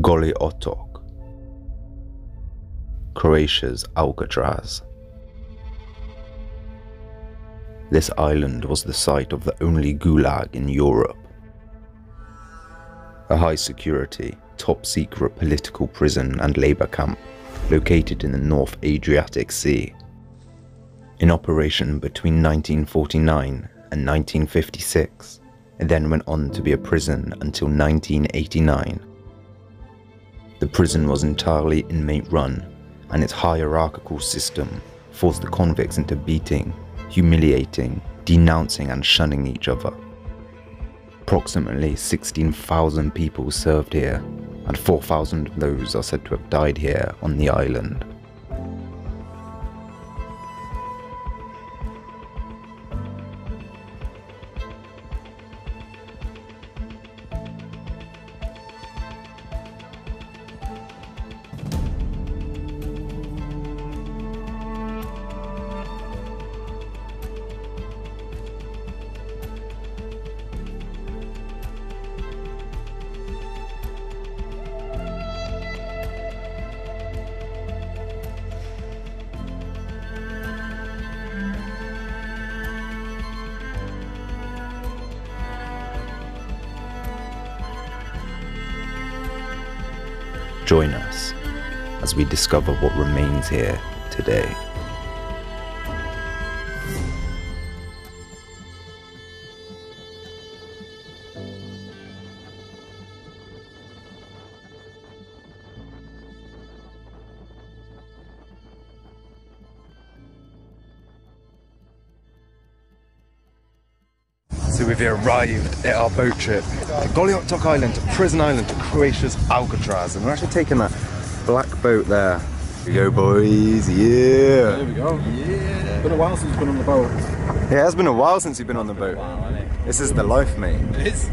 Goli Otok, Croatia's Alcatraz. This island was the site of the only gulag in Europe. A high security, top secret political prison and labour camp located in the North Adriatic Sea. In operation between 1949 and 1956, it then went on to be a prison until 1989. The prison was entirely inmate run, and its hierarchical system forced the convicts into beating, humiliating, denouncing, and shunning each other. Approximately 16,000 people served here, and 4,000 of those are said to have died here on the island. Join us as we discover what remains here today. Arrived at our boat trip to Goli Otok Island, to Prison Island, to Croatia's Alcatraz, and we're actually taking that black boat there. Here we go, boys. Yeah. There we go. Yeah. It's Been a while since you've been on the boat. Yeah, it has been a while since you've been on the boat. This is the life, mate. It is.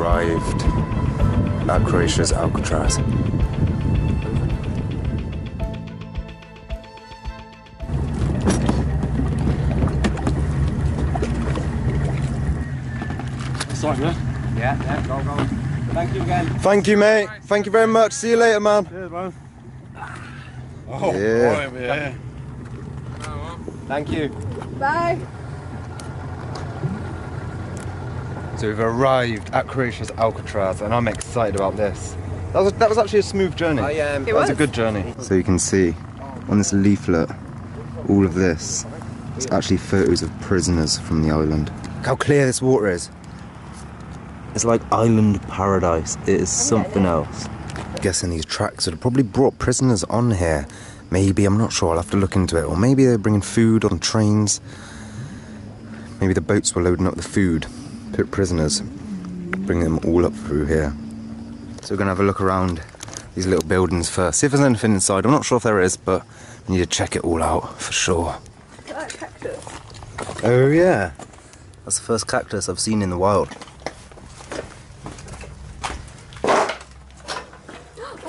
Arrived at Croatia's Alcatraz. Sorry, yeah? Yeah, yeah, go, go. Thank you again. Thank you, mate. Thank you very much. See you later, man. Cheers, man. Oh, Yeah. boy, yeah. Thank you. Bye. So we've arrived at Croatia's Alcatraz, and I'm excited about this. That was that was actually a smooth journey. I um, It That was a good journey. So you can see on this leaflet, all of this is actually photos of prisoners from the island. Look how clear this water is. It's like island paradise. It is something else. I'm Guessing these tracks would have probably brought prisoners on here. Maybe, I'm not sure, I'll have to look into it. Or maybe they're bringing food on trains. Maybe the boats were loading up the food, put prisoners, bring them all up through here. So we're gonna have a look around these little buildings first. See if there's anything inside. I'm not sure if there is, but we need to check it all out for sure. Look that cactus. Oh yeah. That's the first cactus I've seen in the wild.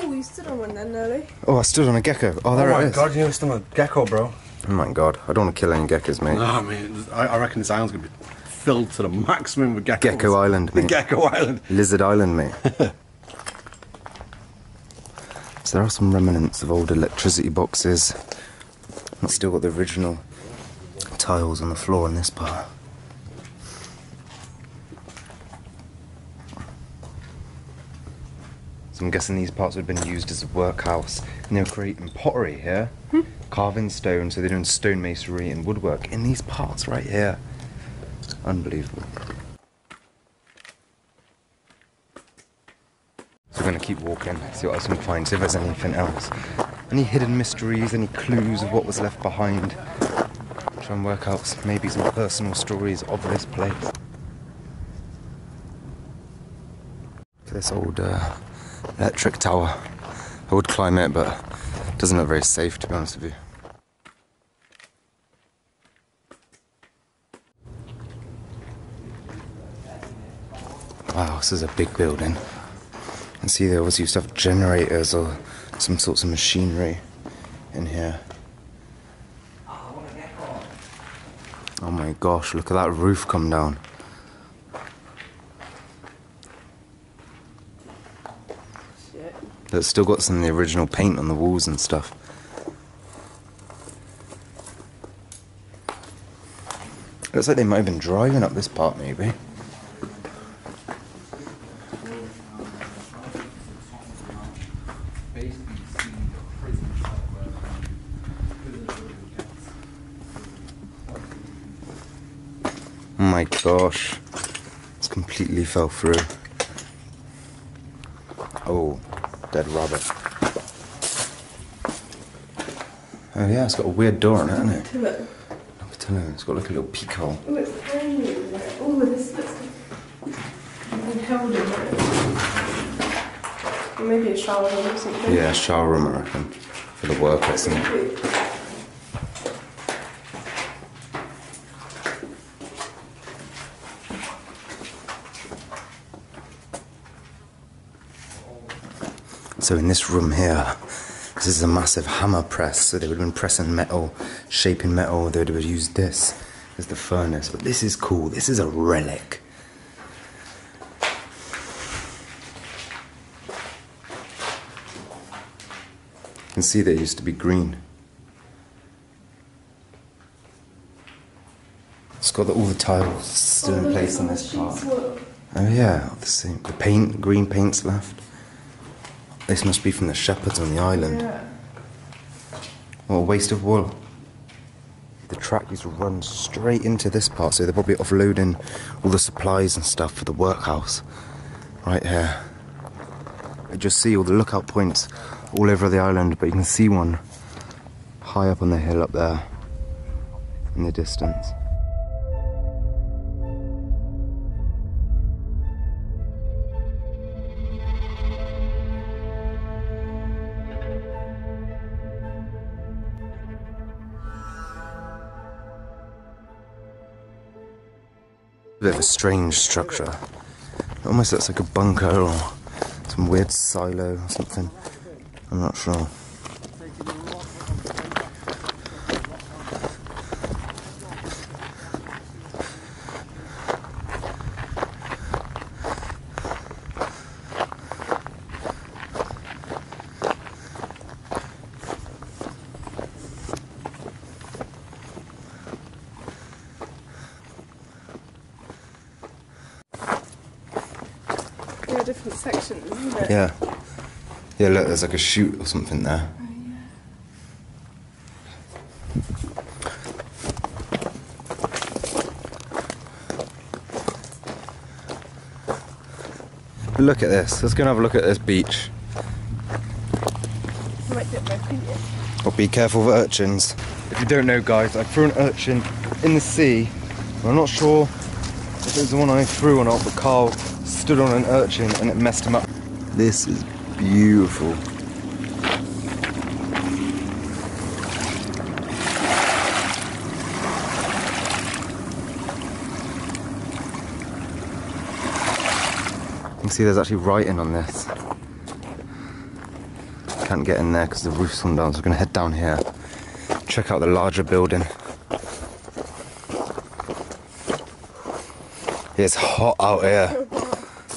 Oh, you stood on one then, nearly. Oh, I stood on a gecko. Oh, there oh my god, you missed on a gecko, bro. Oh my god, I don't want to kill any geckos, mate. No, I mean, I, I reckon this island's gonna be filled to the maximum with geckos. Gecko Island, mate. Gecko Island. Lizard Island, mate. so there are some remnants of old electricity boxes. And still got the original tiles on the floor in this part. So I'm guessing these parts would have been used as a workhouse. And they were creating pottery here. Hmm? carving stone, so they're doing stonemasonry and woodwork in these parts right here. Unbelievable. So we're gonna keep walking, see what else we can find, see if there's anything else. Any hidden mysteries, any clues of what was left behind. Try and work out maybe some personal stories of this place. This old uh, electric tower. I would climb it, but it doesn't look very safe to be honest with you. This is a big building. And see, there was used to have generators or some sorts of machinery in here. Oh my gosh, look at that roof come down. It's still got some of the original paint on the walls and stuff. Looks like they might have been driving up this part, maybe. Oh my gosh. It's completely fell through. Oh, dead rabbit. Oh yeah, it's got a weird door on it, hasn't it? It. Look at it, it's got like a little peephole. Oh, it's tiny. Oh, this looks like been held in it. Maybe a shower room or something. Yeah, a shower room, I reckon, for the workers. And so in this room here, this is a massive hammer press. So they would have been pressing metal, shaping metal. They would have used this as the furnace. But this is cool. This is a relic. You can see they used to be green. It's got the, all the tiles still in place on this part. Oh yeah, the same. The paint, green paint's left. This must be from the shepherds on the island. Yeah. What a waste of wool. The track used to run straight into this part, so they're probably offloading all the supplies and stuff for the workhouse. Right here. I just see all the lookout points all over the island, but you can see one high up on the hill up there in the distance. Bit of a strange structure. It almost looks like a bunker or some weird silo or something. I'm not sure. Yeah, different sections, isn't it? Yeah. Yeah, look, there's like a chute or something there. Look at this. Let's go and have a look at this beach. Might dip my feet in. But be careful of urchins. If you don't know, guys, I threw an urchin in the sea. and I'm not sure if it was the one I threw or not, but Carl stood on an urchin and it messed him up. This is beautiful. You can see there's actually writing on this. Can't get in there because the roof's come down, so we're going to head down here. Check out the larger building. It's hot out here.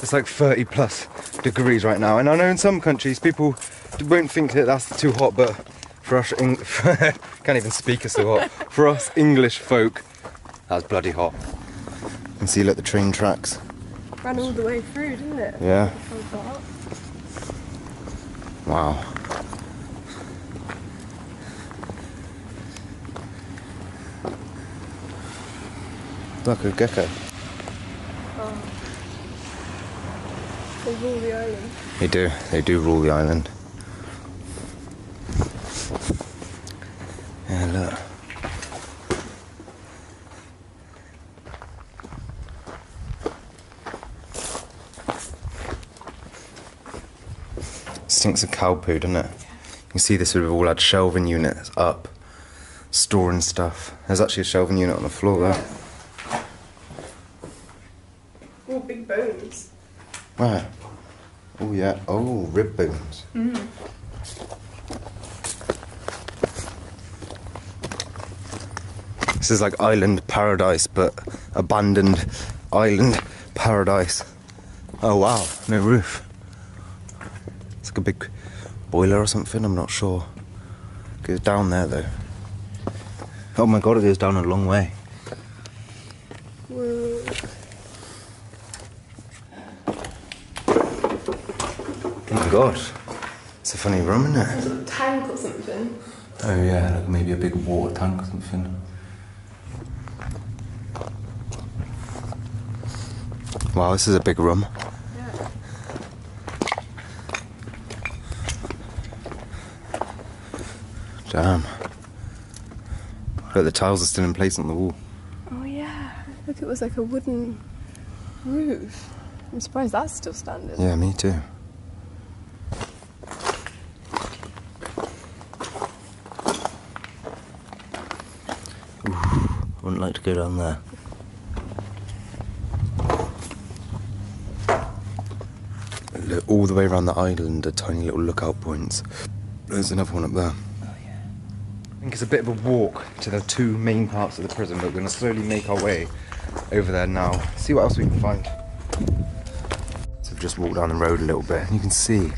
It's like 30 plus degrees right now. And I know in some countries people won't think that that's too hot, but for us, Eng- can't even speak, us so hot. For us English folk, that's bloody hot. And see, look, the train tracks. Ran all the way through, didn't it? Yeah. Wow. Like a gecko. They rule the island. They do. They do rule the island. Yeah, look. Stinks of cow poo, doesn't it? You can see this would have all had shelving units up, storing stuff. There's actually a shelving unit on the floor there. Oh, big bones. Where? Yeah. Oh, rib bones. Mm-hmm. This is like island paradise, but abandoned island paradise. Oh wow, no roof. It's like a big boiler or something. I'm not sure. Goes down there though. Oh my god, it goes down a long way. Whoa. Oh my god, it's a funny room, isn't it? It's a tank or something. Oh yeah, like maybe a big water tank or something. Wow, this is a big room. Yeah. Damn. Look, the tiles are still in place on the wall. Oh yeah. Look, it was like a wooden roof. I'm surprised that's still standing. Yeah, me too. Ooh, wouldn't like to go down there. Look, all the way around the island are tiny little lookout points. There's another one up there. Oh, I think it's a bit of a walk to the two main parts of the prison, but we're going to slowly make our way over there now. See what else we can find. So we've just walked down the road a little bit, and you can see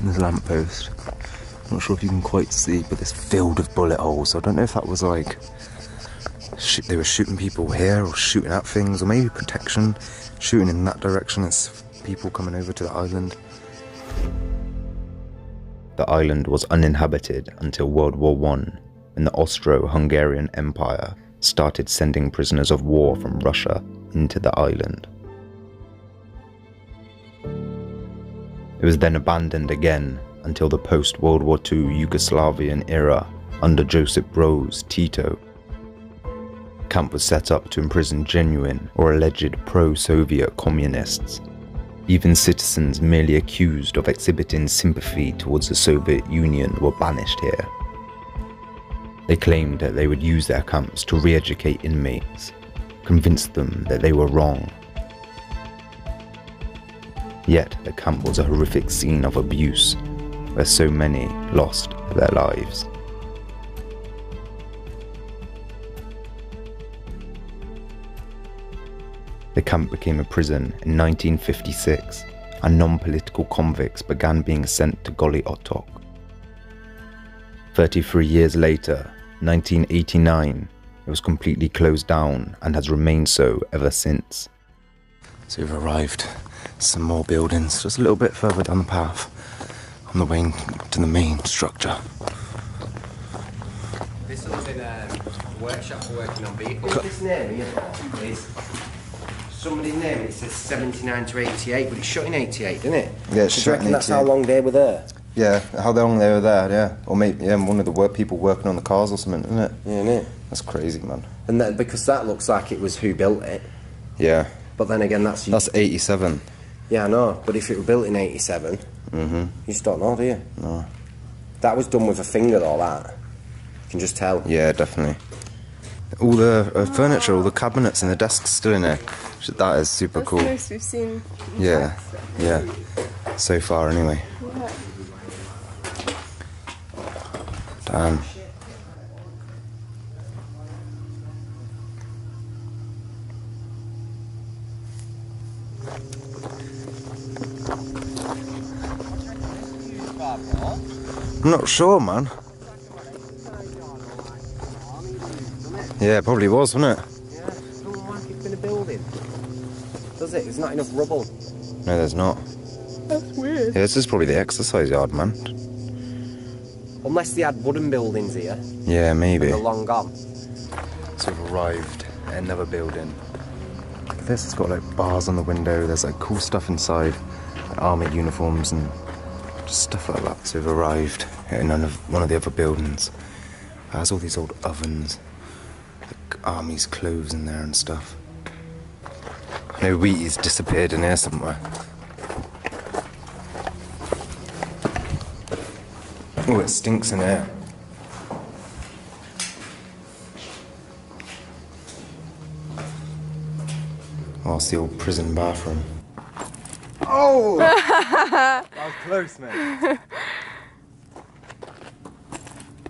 in this lamppost. I'm Not sure if you can quite see, but it's filled with bullet holes. So I don't know if that was like shoot, they were shooting people here or shooting at things, or maybe protection, shooting in that direction. It's people coming over to the island. The island was uninhabited until World War I, when the Austro Hungarian Empire started sending prisoners of war from Russia into the island. It was then abandoned again until the post World War II Yugoslavian era under Josip Broz Tito. Camp was set up to imprison genuine or alleged pro Soviet communists. Even citizens merely accused of exhibiting sympathy towards the Soviet Union were banished here. They claimed that they would use their camps to re educate inmates, convince them that they were wrong. Yet the camp was a horrific scene of abuse where so many lost their lives. The camp became a prison in 1956 and non-political convicts began being sent to Goli Otok. 33 years later, 1989, it was completely closed down and has remained so ever since. So we've arrived. Some more buildings, just a little bit further down the path, on the way to the main structure. This one's in a workshop for working on vehicles. This name here is somebody's name. It says 79 to 88, but it's shut in 88, doesn't it? Yeah, it's Do shut in reckon that's how long they were there? Yeah, how long they were there, yeah. Or maybe yeah, one of the work people working on the cars or something, isn't it? Yeah, innit? That's crazy, man. And that, because that looks like it was who built it. Yeah. But then again, that's, That's 87. yeah, I know. But if it were built in 87, Mm-hmm. you just don't know, do you? No. That was done with a finger, all That you can just tell. Yeah, definitely. All the uh, furniture, all the cabinets and the desks still in there. That is super That's cool. most we've seen. Yeah, yeah. So far, anyway. Yeah. Damn. I'm not sure, man. Yeah, it probably was, wasn't it? Yeah, doesn't look like it's been a building. Does it? There's not enough rubble. No, there's not. That's weird. Yeah, this is probably the exercise yard, man. Unless they had wooden buildings here, Yeah, maybe. they're long gone. So we've arrived at another building. Look at this, it's got like bars on the window, there's like cool stuff inside, like army uniforms and stuff like that. So we've arrived in one of, one of the other buildings. It has all these old ovens, army's clothes in there and stuff. No Wheaties disappeared in here somewhere. Oh, it stinks in here. Oh, it's the old prison bathroom. Oh! that was close, mate.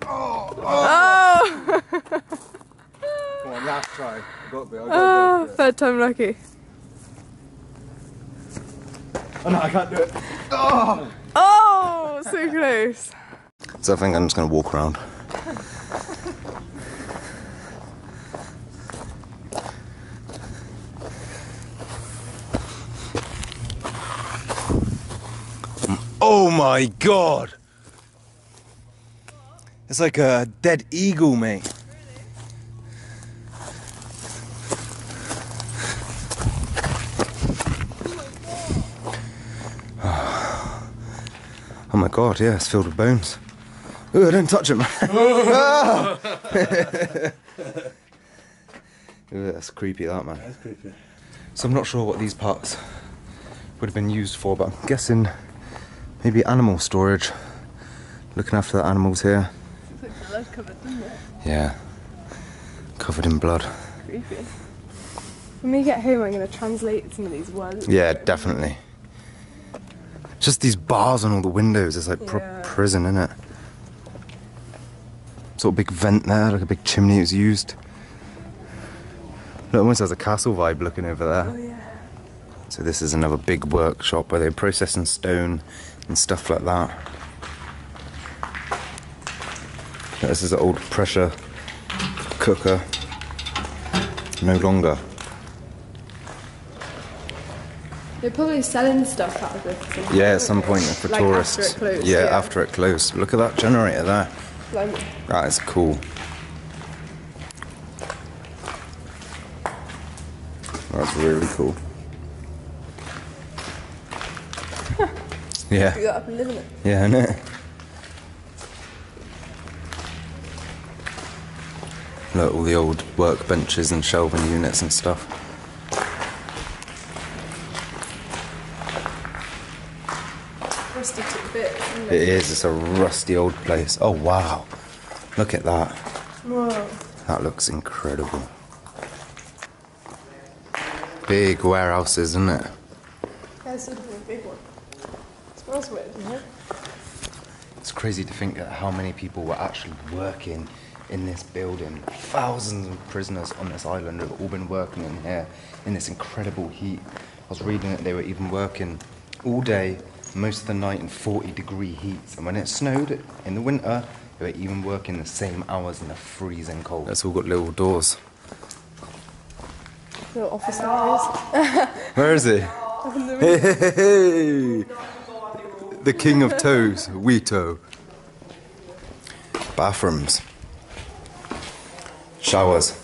Oh! Come on, last try. I got there. I got oh, third time lucky. Oh no, I can't do it. Oh, so close. So I think I'm just gonna walk around. Oh my god! It's like a dead eagle, mate. Oh my god, yeah, it's filled with bones. Ooh, I don't touch it, man. Ah! Ooh, that's creepy, that man. That's creepy. So I'm not sure what these parts would have been used for, but I'm guessing maybe animal storage. Looking after the animals here. It's like blood covered, isn't it? Yeah. Covered in blood. Creepy. When we get home, I'm going to translate some of these words. Yeah, definitely. Just these bars on all the windows. It's like Yeah. prison, isn't it? Sort of big vent there, like a big chimney was used. It almost has a castle vibe looking over there. Oh, yeah. So this is another big workshop where they're processing stone and stuff like that. This is an old pressure cooker. No longer. They're probably selling stuff out of this. Yeah, at some point for Like tourists. after it closed, yeah, yeah. after it closed. Look at that generator there. Blimey. That is cool. That's really cool. yeah. You got up and living it. Yeah, innit? Look, all the old workbenches and shelving units and stuff. Rusty to the bit, isn't It is, it's a rusty old place. Oh, wow. Look at that. Whoa. That looks incredible. Big warehouses, isn't it? There's a big one. smells weird, doesn't it? It's crazy to think how many people were actually working in this building. Thousands of prisoners on this island have all been working in here in this incredible heat. I was reading that they were even working all day, most of the night in 40 degree heats. And when it snowed in the winter, they were even working the same hours in the freezing cold. It's all got little doors. Little office hours. Where is he? Hey, hey, hey. The king of toes, Wito. Bathrooms. Showers.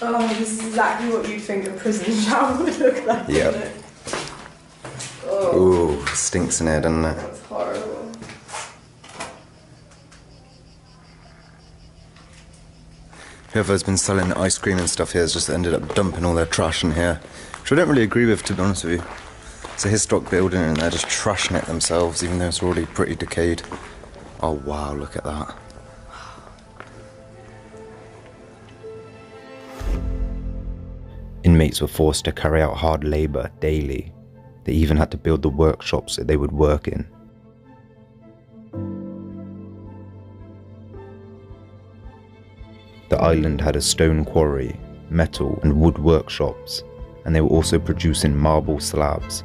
Oh, this is exactly what you'd think a prison shower would look like. Yep. Isn't? Ooh, stinks in here, doesn't it? That's horrible. Whoever's been selling ice cream and stuff here has just ended up dumping all their trash in here, which I don't really agree with, to be honest with you. It's a historic building and they're just trashing it themselves, even though it's already pretty decayed. Oh wow, look at that. Inmates were forced to carry out hard labour daily. They even had to build the workshops that they would work in. The island had a stone quarry, metal and wood workshops, and they were also producing marble slabs.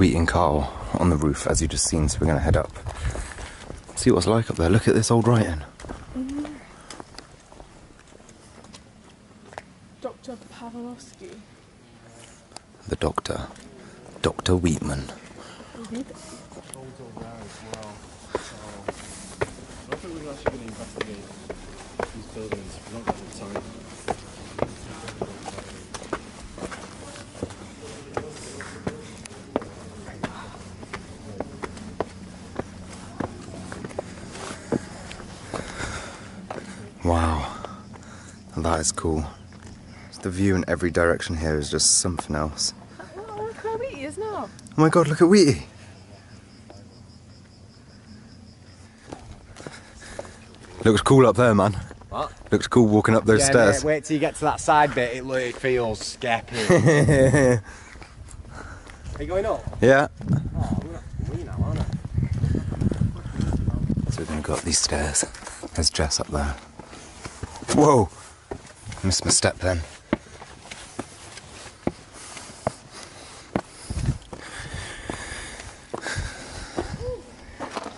So wheat and cattle on the roof, as you just seen, so we're gonna head up. See what it's like up there. Look at this old writing. Doctor Pavlovsky. The doctor, Dr. Wheatman. I think we're actually going to investigate these buildings. We've not got the time. Wow, Ah, that is cool. The view in every direction here is just something else. Oh, look how he is now. Oh my god, look at Wheaty! Looks cool up there, man. What? Looks cool walking up those stairs. wait till you get to that side bit, it, it feels scary. Are you going up? yeah. Oh, I'm gonna have to wee now. So we're gonna go up these stairs. There's Jess up there. Whoa! Missed my step then.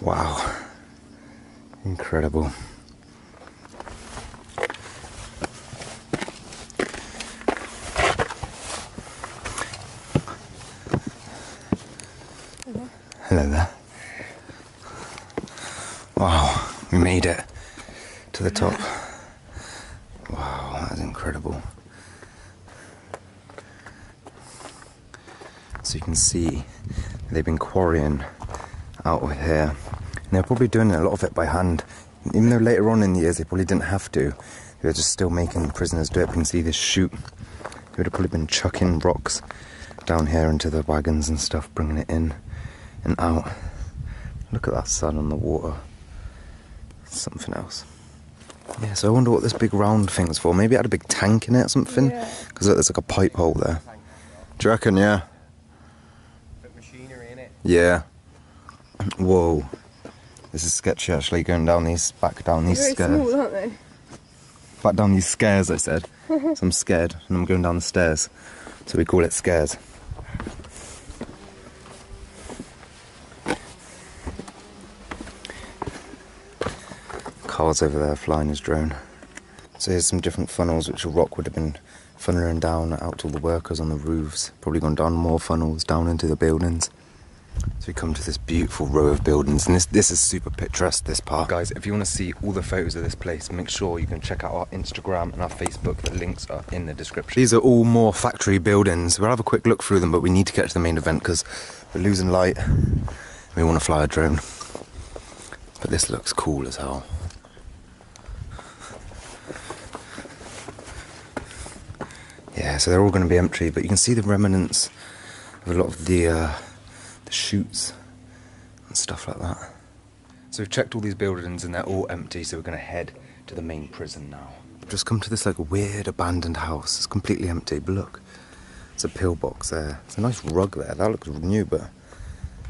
Wow. Incredible. Hello there. Wow, we made it to the top. Wow, that is incredible. So see they've been quarrying out of here. And they're probably doing a lot of it by hand. Even though later on in the years they probably didn't have to. They were just still making prisoners do it. You can see this chute. They would have probably been chucking rocks down here into the wagons and stuff, bringing it in and out. Look at that sun on the water. Something else. Yeah, so I wonder what this big round thing's for. Maybe it had a big tank in it or something. Yeah. Because there's like a pipe hole there. Do you reckon? Yeah. Bit machinery in it. Yeah. Whoa. This is sketchy actually, going down these, back down these Very stairs. small, aren't they? Back down these stairs, I said. so I'm scared and I'm going down the stairs. So we call it scares. Carl's over there flying his drone. So here's some different funnels which a rock would have been funneling down out to all the workers on the roofs. Probably gone down more funnels down into the buildings. So we come to this beautiful row of buildings, and this this is super picturesque. This park. guys. If you want to see all the photos of this place, make sure you can check out our Instagram and our Facebook. The links are in the description. These are all more factory buildings. We'll have a quick look through them, but we need to get to the main event because we're losing light. We want to fly a drone, but this looks cool as hell. Yeah, so they're all going to be empty, but you can see the remnants of a lot of the uh, chutes and stuff like that. So we've checked all these buildings and they're all empty, so we're going to head to the main prison now. I've just come to this like weird abandoned house. It's completely empty, but look, it's a pillbox there. It's a nice rug there. That looks new, but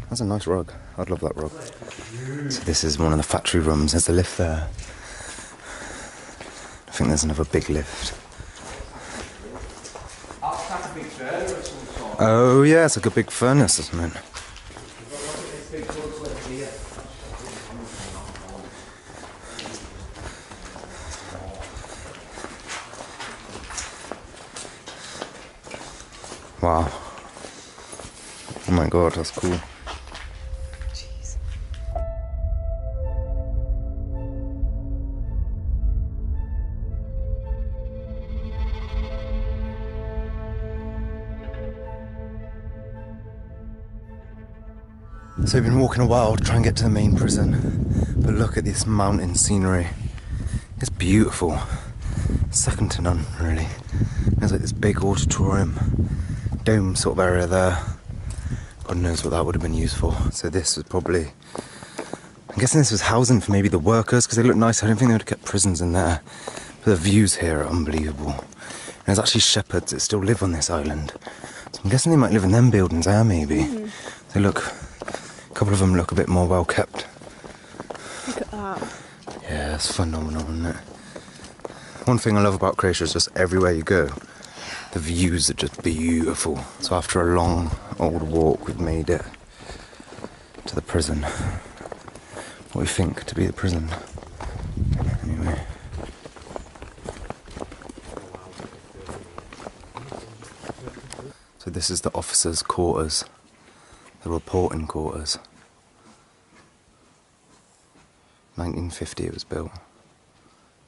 that's a nice rug. I'd love that rug. So this is one of the factory rooms. There's a lift there. I think there's another big lift. That's a big furnace of some sort. Oh yeah, it's like a big furnace isn't something. Oh my god, that's cool. So we've been walking a while to try and get to the main prison. But look at this mountain scenery. It's beautiful. Second to none, really. There's like this big auditorium, dome sort of area there. God knows what that would have been used for. So this was probably. I'm guessing this was housing for maybe the workers because they look nice. I don't think they would have kept prisons in there. But the views here are unbelievable. And there's actually shepherds that still live on this island. So I'm guessing they might live in them buildings there, maybe. Hmm. They look. A couple of them look a bit more well kept. Look at that. Yeah, it's phenomenal, isn't it? One thing I love about Croatia is just everywhere you go, the views are just beautiful. So after a long old walk, we've made it to the prison. What we think to be the prison. Anyway. So this is the officers' quarters, the reporting quarters. 1950 it was built.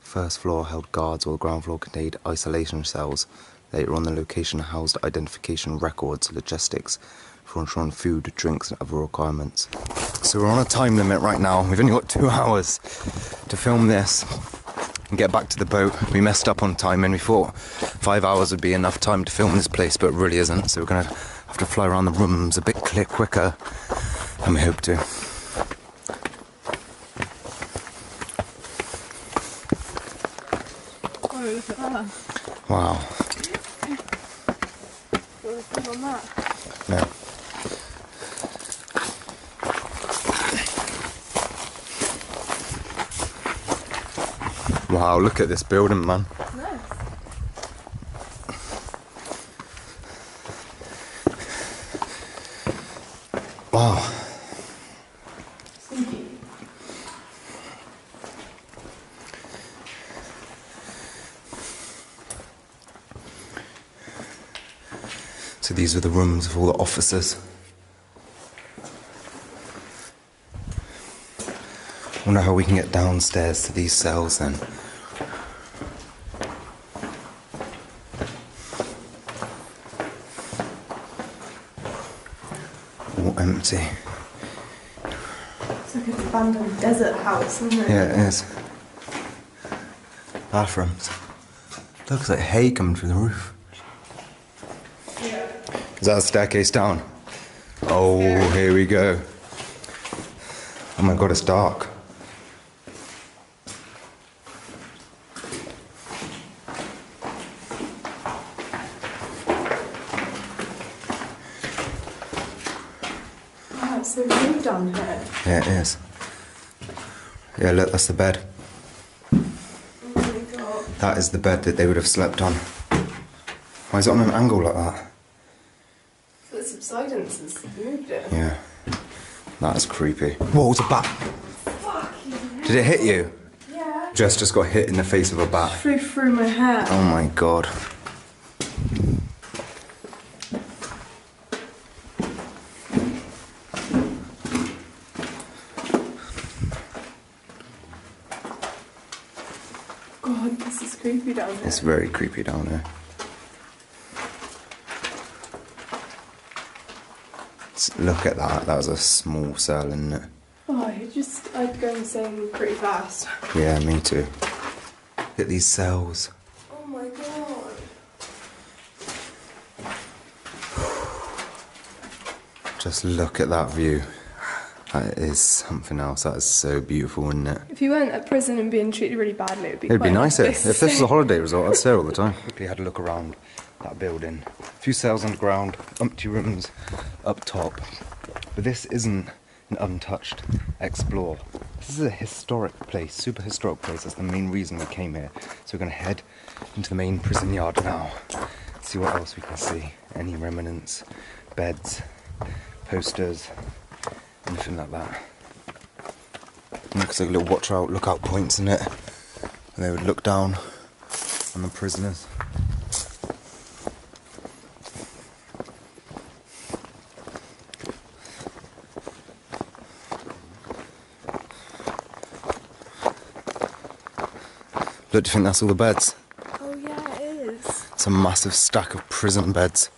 First floor held guards while the ground floor contained isolation cells. Later on, the location housed identification records, logistics for ensuring food, drinks, and other requirements. So we're on a time limit right now. We've only got two hours to film this and get back to the boat. We messed up on time and we thought five hours would be enough time to film this place, but it really isn't. So we're gonna have to fly around the rooms a bit clear quicker than we hope to. Oh, look at that. Wow. On that? Yeah. Wow, look at this building, man. Nice. Wow. Sneaky. So these are the rooms of all the officers. Wonder how we can get downstairs to these cells then. All empty. It's like an abandoned desert house, isn't it? Yeah, it is. Bathrooms. Looks like hay coming through the roof. Is that a staircase down? Oh, here we go. Oh my god, it's dark. Wow, it's so down here. Yeah, it is. Yeah, look, that's the bed. Oh my god. That is the bed that they would have slept on. Why is it on an angle like that? The subsidence has moved it. Yeah. That is creepy. Whoa, it's a bat. Fucking Did it hit you? Yeah. Jess just got hit in the face of a bat. Flew through my hair. Oh my god. God, this is creepy down here. It's very creepy down there. Look at that. That was a small cell, isn't it? Oh, you just, I'd go insane pretty fast. Yeah, me too. Look at these cells. Oh my god. Just look at that view. That is something else. That is so beautiful, isn't it? If you weren't at prison and being treated really badly, it'd be It'd be quite nice if, nice. if this was a holiday resort. I'd stay all the time. Quickly had a look around that building. A few cells underground, empty rooms up top. But this isn't an untouched explore. This is a historic place, super historic place. That's the main reason we came here. So we're going to head into the main prison yard now. See what else we can see. Any remnants, beds, posters, anything like that. Looks like little watch out, lookout points in it. And they would look down on the prisoners. Do you think that's all the beds? Oh yeah, it is. It's a massive stack of prison beds.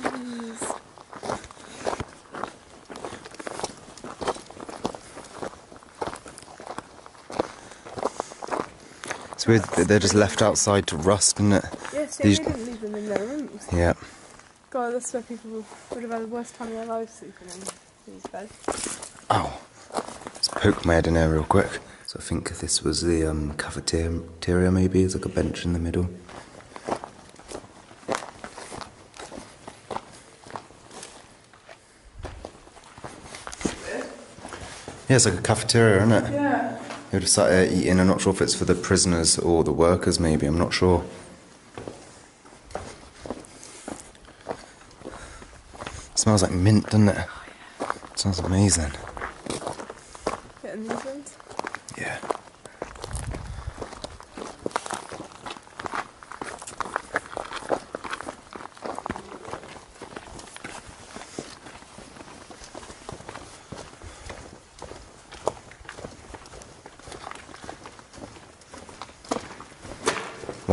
Jeez. It's weird that they're just left outside to rust, isn't it? Yes, yeah, These- they didn't leave them in their rooms. Yeah. God, that's where people would have had the worst time of their lives sleeping in these beds. Ow. Let's poke my head in there real quick. I think this was the um, cafeteria, maybe. It's like a bench in the middle. Yeah, it's like a cafeteria, isn't it? Yeah. They would have sat there eating. I'm not sure if it's for the prisoners or the workers, maybe. I'm not sure. smells like mint, doesn't it? smells amazing. Getting these ones. Yeah.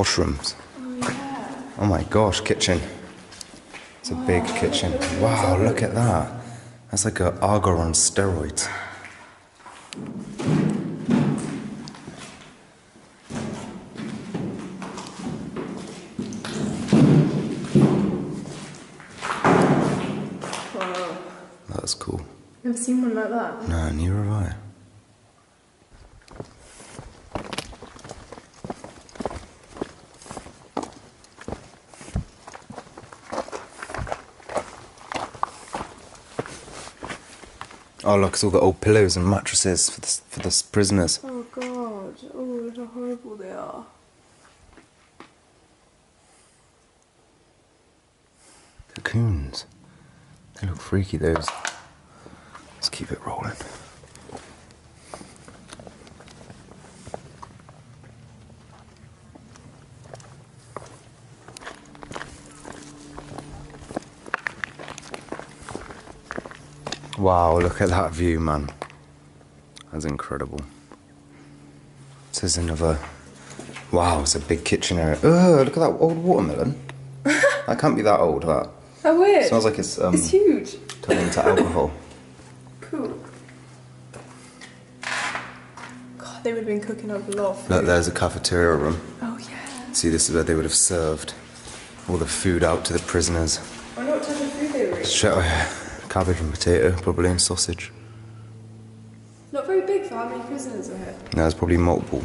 Washrooms. Oh my gosh, kitchen. It's a big kitchen. Wow, look at that. That's like a Aga on steroids. Wow. That's cool. Never seen one like that. No, neither have I. Oh look, it's all the old pillows and mattresses for the for the prisoners. Oh god. Oh, how horrible they are. Cocoons. They look freaky. Those. Let's keep it rolling. Wow, look at that view, man. That's incredible. This is another. Wow, it's a big kitchen area. Oh, look at that old watermelon. that can't be that old, that. How weird. smells like it's, um, It's huge. Turning into alcohol. Cool. God, they would have been cooking up a lot of food. Look, there's a cafeteria room. Oh yeah. See, this is where they would have served all the food out to the prisoners. I wonder what type of food they were eating. Sh- Cabbage and potato, probably, and sausage. Not very big for how many prisoners are here. No, there's probably multiple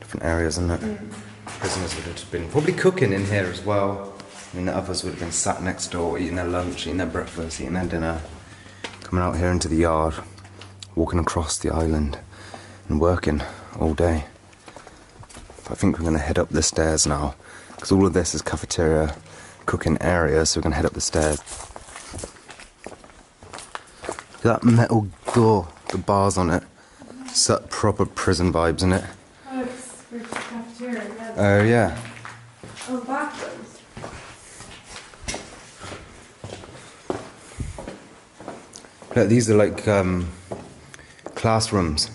different areas, isn't it? Mm. Prisoners would have been probably cooking in here as well. I mean, the others would have been sat next door, eating their lunch, eating their breakfast, eating their dinner, coming out here into the yard, walking across the island, and working all day. I think we're going to head up the stairs now, because all of this is cafeteria, cooking area, so we're going to head up the stairs. That metal door, the bars on it. It's that proper prison vibes in it. Oh, it's for cafeteria. Yeah. Oh yeah. oh, bathrooms. Look, these are like um, classrooms.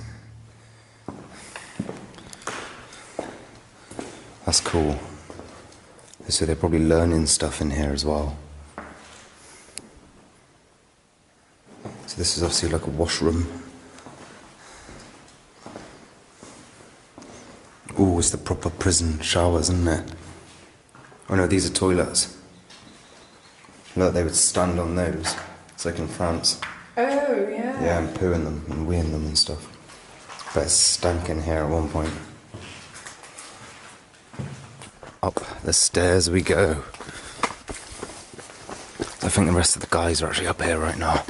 That's cool. So they're probably learning stuff in here as well. This is obviously like a washroom. Oh, it's the proper prison showers, isn't it? Oh no, these are toilets. Look, they would stand on those. It's like in France. Oh yeah. Yeah, and poo in them and wee in them and stuff. But it stank in here at one point. Up the stairs we go. I think the rest of the guys are actually up here right now.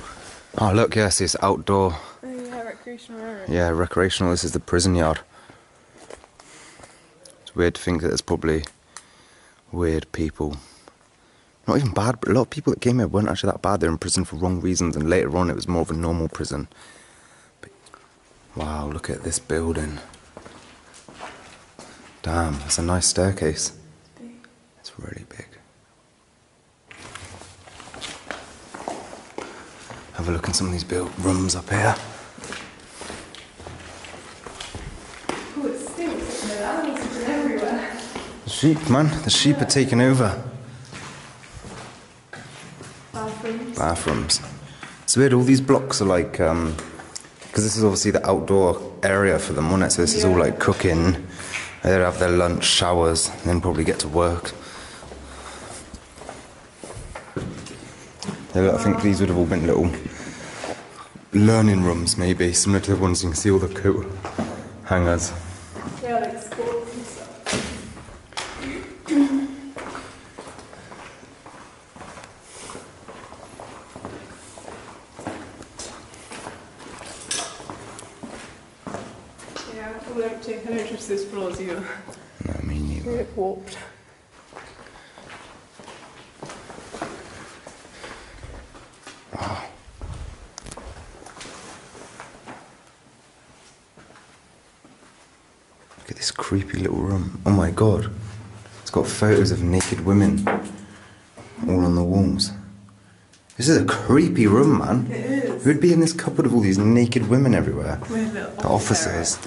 Oh, look, yes, it's outdoor. Oh yeah, recreational area. Yeah, recreational. This is the prison yard. It's weird to think that there's probably weird people. Not even bad, but a lot of people that came here weren't actually that bad. They're in prison for wrong reasons, and later on it was more of a normal prison. But, wow, look at this building. Damn, that's a nice staircase. It's really big. Have a look in some of these built rooms up here. Oh, it stinks. The animals have everywhere. The sheep, man. The sheep are taking over. Bathrooms. Bathrooms. It's weird, all these blocks are like, um 'cause this is obviously the outdoor area for them, wasn't it? So this is all like cooking. They'd have their lunch, showers, and then probably get to work. Yeah, look, I think these would have all been little learning rooms, maybe, similar to the ones you can see all the coat hangers. Yeah, like sports and stuff. Yeah, all empty. I don't trust those floors either. No, me neither. They look warped. Look at this creepy little room. Oh my god. It's got photos of naked women all on the walls. This is a creepy room, man. It is. Who'd be in this cupboard with all these naked women everywhere? The officers.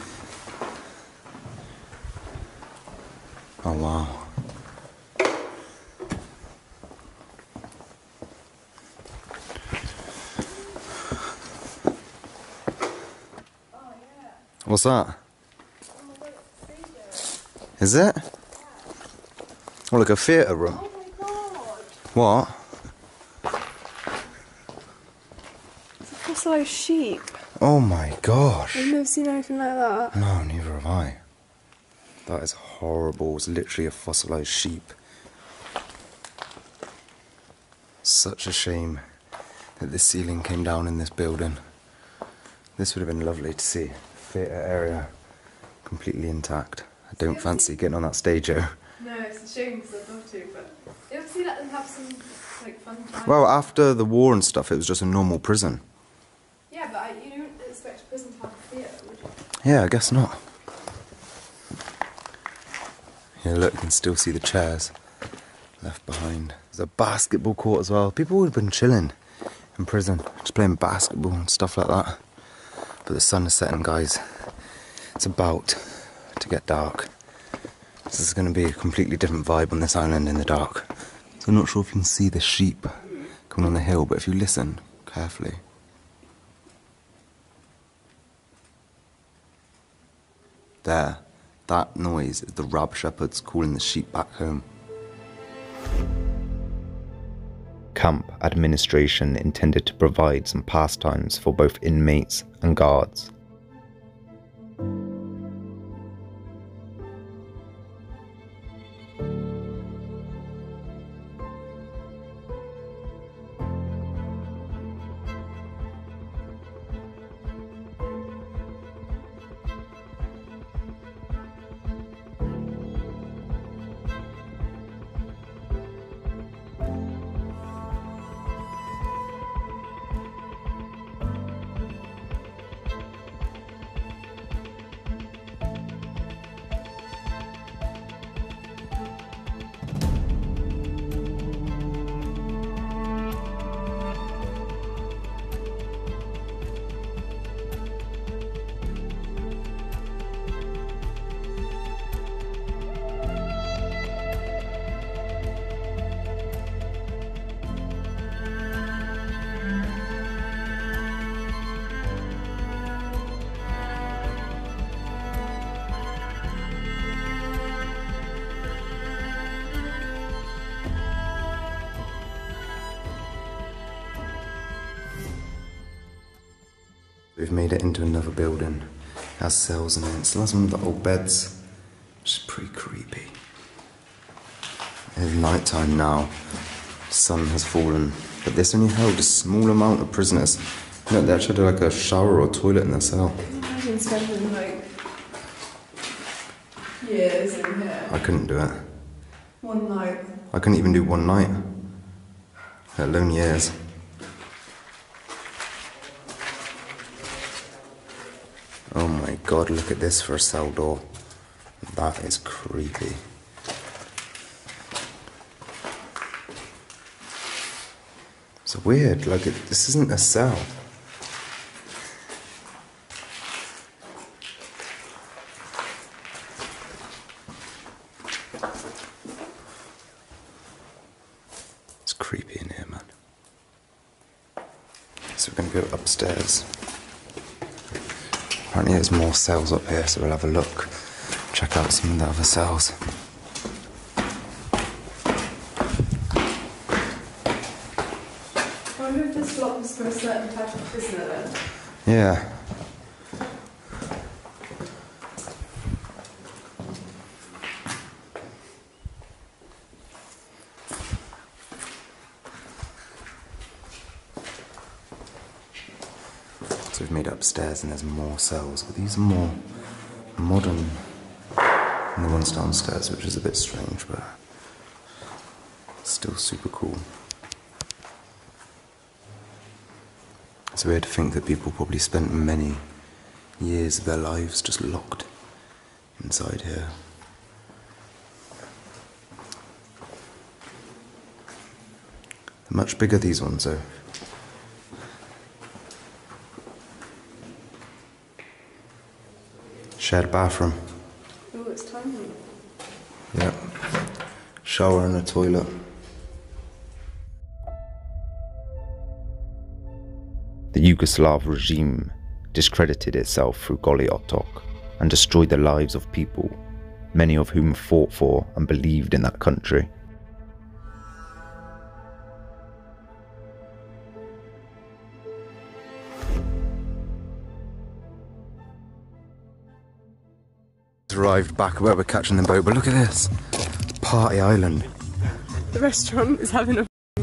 Oh wow. What's that? Is it? Oh, like a theatre room. Oh my god! What? It's a fossilized sheep. Oh my gosh. I've never seen anything like that. No, neither have I. That is horrible. It's literally a fossilized sheep. Such a shame that the ceiling came down in this building. This would have been lovely to see. Theatre area completely intact. I don't fancy getting on that stage, though. No, it's a shame because I'd love to, but you obviously let them have some like fun time. Well, after the war and stuff, it was just a normal prison. yeah, but I, you don't expect a prison to have a theatre, would you? Yeah, I guess not. Yeah, look, you can still see the chairs left behind. There's a basketball court as well. People would have been chilling in prison, just playing basketball and stuff like that. But the sun is setting, guys. It's about to get dark. This is going to be a completely different vibe on this island in the dark. So I'm not sure if you can see the sheep coming on the hill, but if you listen carefully. There, that noise is the Rab shepherds calling the sheep back home. Camp administration intended to provide some pastimes for both inmates and guards. We've made it into another building. Our cells and it. It's like some of the old beds. Which is pretty creepy. It's night time now. Sun has fallen. But this only held a small amount of prisoners. No, they actually had like a shower or toilet in their cell. Imagine spending like years in here. I couldn't do it. One night. I couldn't even do one night. Let alone years. Oh my god, look at this for a cell door. That is creepy. It's weird, like it, this isn't a cell. It's creepy in here, man. So we're gonna go upstairs. Apparently there's more cells up here, so we'll have a look. Check out some of the other cells. I wonder if this block was for a certain type of prisoner then. Yeah. Upstairs and there's more cells, but these are more modern than the ones downstairs, which is a bit strange, but still super cool. It's weird to think that people probably spent many years of their lives just locked inside here. They're much bigger, these ones, though. Shared bathroom. Oh, it's tiny. Yeah. Shower and a toilet. The Yugoslav regime discredited itself through Goli Otok and destroyed the lives of people, many of whom fought for and believed in that country. Arrived back where we're catching the boat, but look at this. Party Island. The restaurant is having a.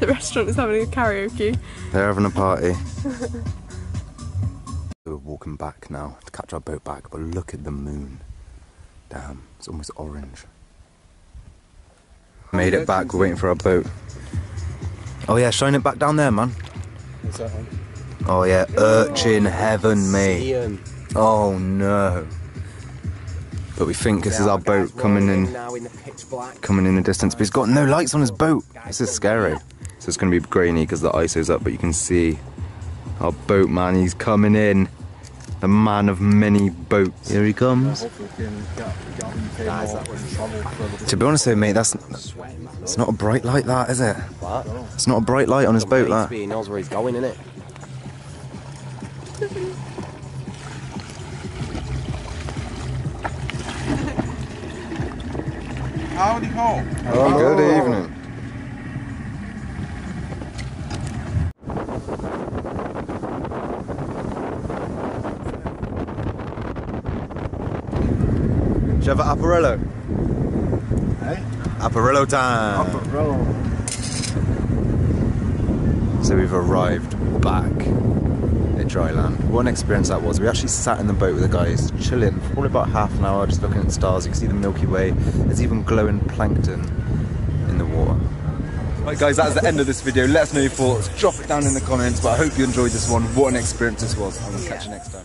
the restaurant is having a karaoke. They're having a party. We're walking back now to catch our boat back, but look at the moon. Damn, it's almost orange. Made it back, we're waiting for our boat. Oh yeah, shine it back down there, man. What's that on? Oh yeah, urchin heaven, mate. Ian. Oh no. But we think this is our boat coming in, the coming in the distance. But he's got no lights on his boat. This is scary. So it's going to be grainy because the ISO's up, but you can see our boat man. He's coming in. The man of many boats. Here he comes. Hopefully we can get, get on the table and travel further. To be honest, though, mate, that's it's not a bright light, that is it? What? It's not a bright light on his boat, that. He knows where he's going, innit? Howdy ho! Oh, good evening. Should you have an Aparello? Hey? Aparello time! So we've arrived back Dryland. What an experience that was. We actually sat in the boat with the guys, chilling for probably about half an hour, just looking at stars. You can see the Milky Way. There's even glowing plankton in the water. Right guys, that is the end of this video. Let us know your thoughts. Drop it down in the comments. But I hope you enjoyed this one. What an experience this was. And we'll catch you next time.